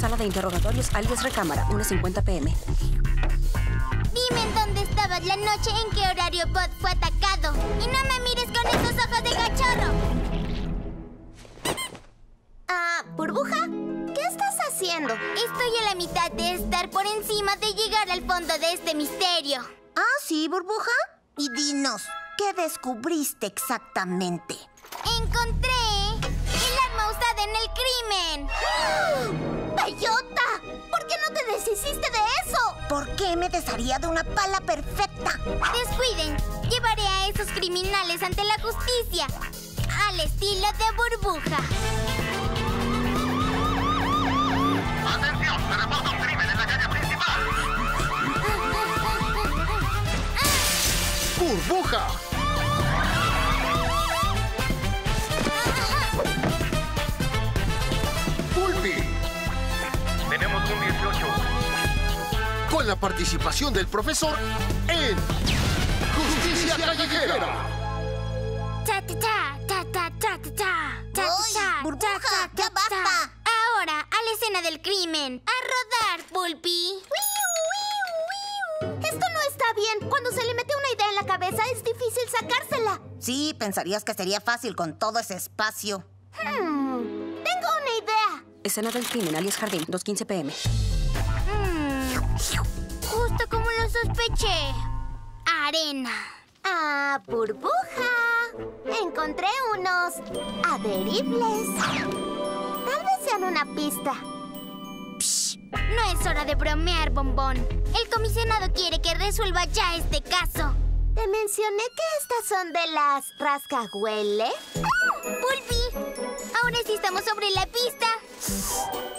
Sala de interrogatorios, alias recámara, 1.50 pm. Dime en dónde estabas la noche en que Horario Bot fue atacado. Y no me mires con esos ojos de cachorro. Ah, burbuja, ¿qué estás haciendo? Estoy a la mitad de estar por encima de llegar al fondo de este misterio. Ah, sí, burbuja. Y dinos, ¿qué descubriste exactamente? Encontré el arma usada en el crimen. ¡Bellota! ¿Por qué no te deshiciste de eso? ¿Por qué me desharía de una pala perfecta? Descuiden, llevaré a esos criminales ante la justicia. Al estilo de burbuja. ¡Atención! Se reporta un crimen en la calle principal. ¡Burbuja! con la participación del profesor en Justicia Callejera. Cha, cha, burbuja, ya basta! Ahora, a la escena del crimen. A rodar, Pulpi. Esto no está bien. Cuando se le mete una idea en la cabeza es difícil sacársela. Sí, pensarías que sería fácil con todo ese espacio. Hmm. Tengo una idea. Escena del crimen, alias Jardín, 2.15 pm sospeché. Arena. Ah, burbuja. Encontré unos adheribles. Tal vez sean una pista. No es hora de bromear, bombón. El comisionado quiere que resuelva ya este caso. Te mencioné que estas son de las rascahuele. ¡Pulpi! Ahora sí estamos sobre la pista.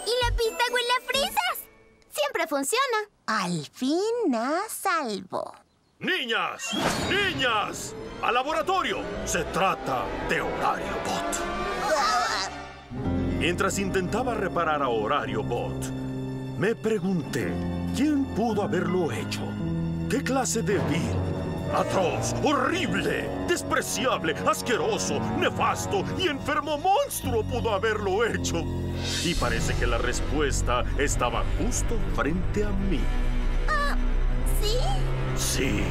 Y la pista huele a fresas. Siempre funciona. Al fin a salvo. ¡Niñas! ¡Niñas! ¡Al laboratorio! Se trata de Horario Bot. Mientras intentaba reparar a Horario Bot, me pregunté, ¿quién pudo haberlo hecho? ¿Qué clase de vil, atroz, horrible, despreciable, asqueroso, nefasto y enfermo monstruo pudo haberlo hecho? Y parece que la respuesta estaba justo frente a mí. ¿Sí? Sí.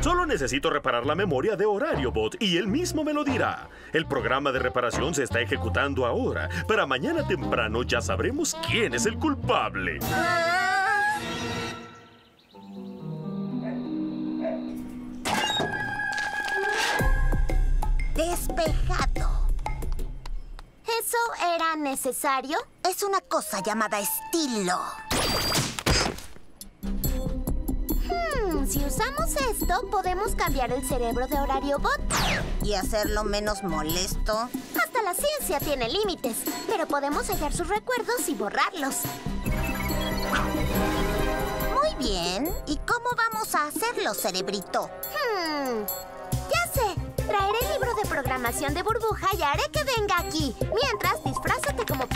Solo necesito reparar la memoria de Horario Bot y él mismo me lo dirá. El programa de reparación se está ejecutando ahora. Para mañana temprano ya sabremos quién es el culpable. Despejado. Es una cosa llamada estilo. Hmm, si usamos esto, podemos cambiar el cerebro de Horario Bot. Y hacerlo menos molesto. Hasta la ciencia tiene límites, pero podemos hallar sus recuerdos y borrarlos. Muy bien. ¿Y cómo vamos a hacerlo, cerebrito? Hmm, ya sé. Traeré el libro de programación de burbuja y haré que venga aquí. Mientras,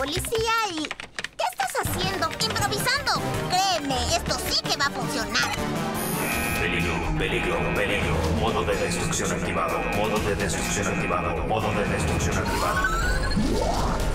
policía y... ¿Qué estás haciendo? ¡Improvisando! Créeme, esto sí que va a funcionar. Peligro, peligro, peligro. Modo de destrucción activado. Modo de destrucción activado. Modo de destrucción activado.